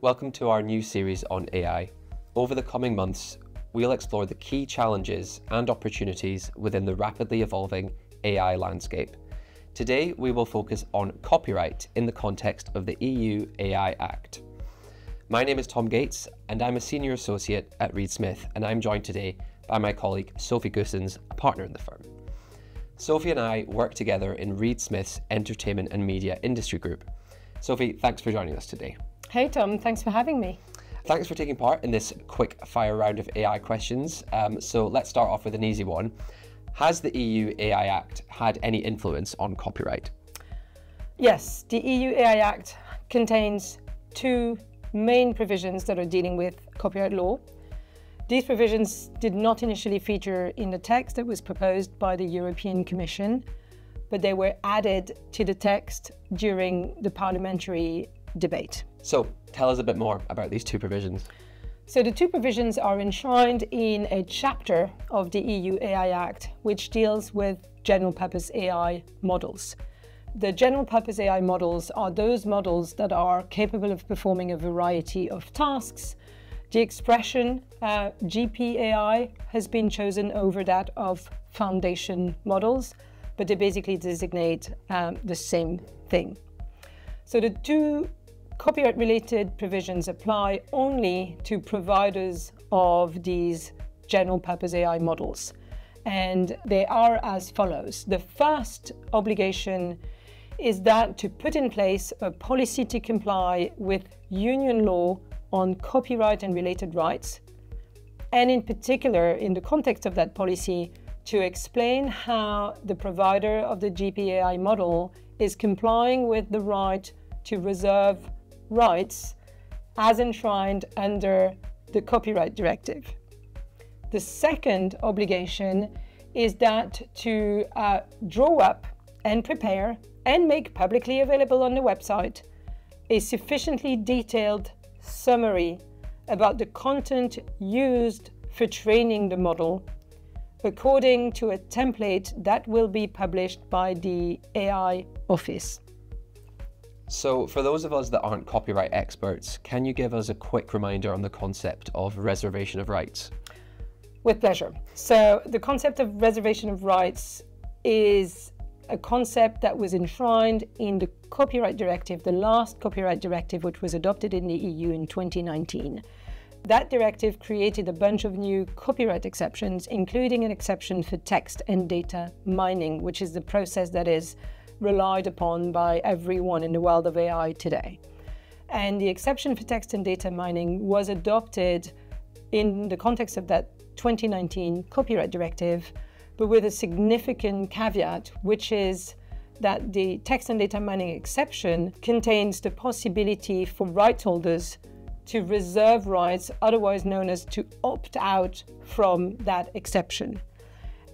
Welcome to our new series on AI. Over the coming months, we'll explore the key challenges and opportunities within the rapidly evolving AI landscape. Today, we will focus on copyright in the context of the EU AI Act. My name is Tom Gates, and I'm a senior associate at Reed Smith, and I'm joined today by my colleague Sophie Goossens, a partner in the firm. Sophie and I work together in Reed Smith's Entertainment and Media Industry Group. Sophie, thanks for joining us today. Hey, Tom, thanks for having me. Thanks for taking part in this quick fire round of AI questions. Um, so let's start off with an easy one. Has the EU AI Act had any influence on copyright? Yes, the EU AI Act contains two main provisions that are dealing with copyright law. These provisions did not initially feature in the text that was proposed by the European Commission, but they were added to the text during the parliamentary debate. So tell us a bit more about these two provisions. So the two provisions are enshrined in a chapter of the EU AI Act, which deals with general purpose AI models. The general purpose AI models are those models that are capable of performing a variety of tasks. The expression uh, GPAI has been chosen over that of foundation models, but they basically designate um, the same thing. So the two copyright related provisions apply only to providers of these general purpose AI models. And they are as follows. The first obligation is that to put in place a policy to comply with union law on copyright and related rights, and in particular, in the context of that policy, to explain how the provider of the GPAI model is complying with the right to reserve rights as enshrined under the Copyright Directive. The second obligation is that to uh, draw up and prepare and make publicly available on the website a sufficiently detailed summary about the content used for training the model according to a template that will be published by the AI office. So, for those of us that aren't copyright experts, can you give us a quick reminder on the concept of reservation of rights? With pleasure. So, the concept of reservation of rights is a concept that was enshrined in the Copyright Directive, the last Copyright Directive, which was adopted in the EU in 2019. That directive created a bunch of new copyright exceptions, including an exception for text and data mining, which is the process that is relied upon by everyone in the world of AI today. And the exception for text and data mining was adopted in the context of that 2019 copyright directive, but with a significant caveat, which is that the text and data mining exception contains the possibility for rights holders to reserve rights, otherwise known as to opt out from that exception.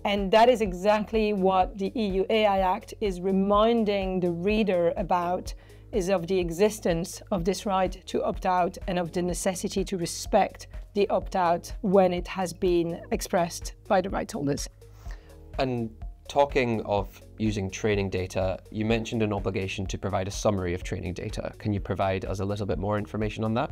And that is exactly what the EU AI Act is reminding the reader about is of the existence of this right to opt out and of the necessity to respect the opt out when it has been expressed by the rights holders. And talking of using training data, you mentioned an obligation to provide a summary of training data. Can you provide us a little bit more information on that?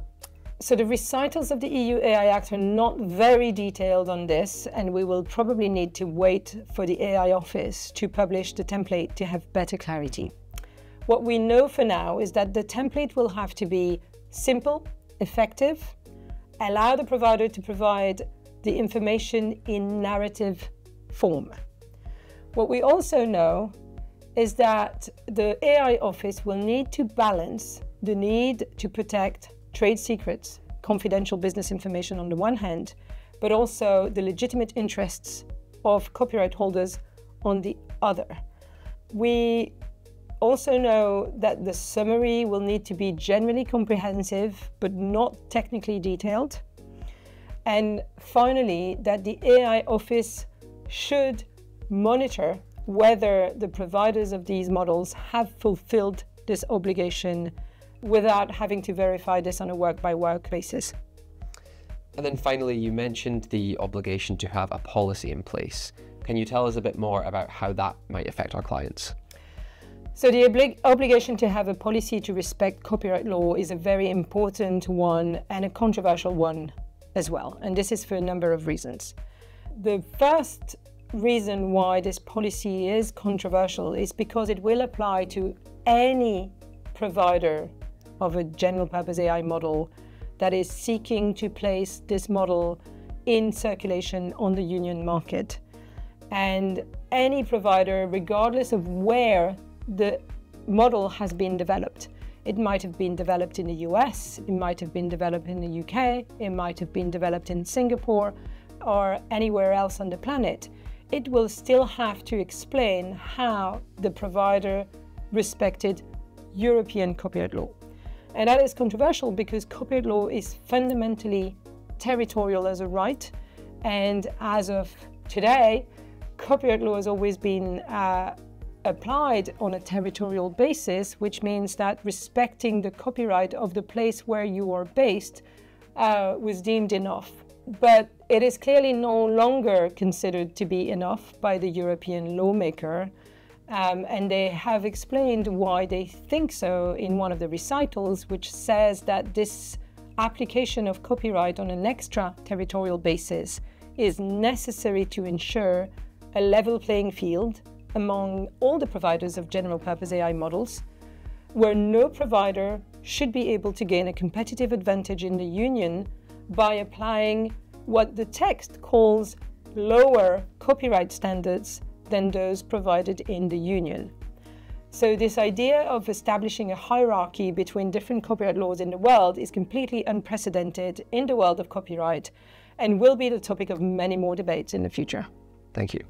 So the recitals of the EU AI Act are not very detailed on this, and we will probably need to wait for the AI Office to publish the template to have better clarity. What we know for now is that the template will have to be simple, effective, allow the provider to provide the information in narrative form. What we also know is that the AI Office will need to balance the need to protect trade secrets, confidential business information on the one hand, but also the legitimate interests of copyright holders on the other. We also know that the summary will need to be generally comprehensive but not technically detailed. And finally, that the AI office should monitor whether the providers of these models have fulfilled this obligation without having to verify this on a work by work basis. And then finally, you mentioned the obligation to have a policy in place. Can you tell us a bit more about how that might affect our clients? So, the oblig- obligation to have a policy to respect copyright law is a very important one and a controversial one as well. And this is for a number of reasons. The first reason why this policy is controversial is because it will apply to any provider of a general purpose AI model that is seeking to place this model in circulation on the union market. And any provider, regardless of where the model has been developed, it might have been developed in the US, it might have been developed in the UK, it might have been developed in Singapore or anywhere else on the planet. It will still have to explain how the provider respected European copyright law. And that is controversial because copyright law is fundamentally territorial as a right. And as of today, copyright law has always been uh, applied on a territorial basis, which means that respecting the copyright of the place where you are based uh, was deemed enough. But it is clearly no longer considered to be enough by the European lawmaker. Um, and they have explained why they think so in one of the recitals, which says that this application of copyright on an extraterritorial basis is necessary to ensure a level playing field among all the providers of general purpose AI models, where no provider should be able to gain a competitive advantage in the union by applying what the text calls lower copyright standards than those provided in the union. So, this idea of establishing a hierarchy between different copyright laws in the world is completely unprecedented in the world of copyright and will be the topic of many more debates in the future. Thank you.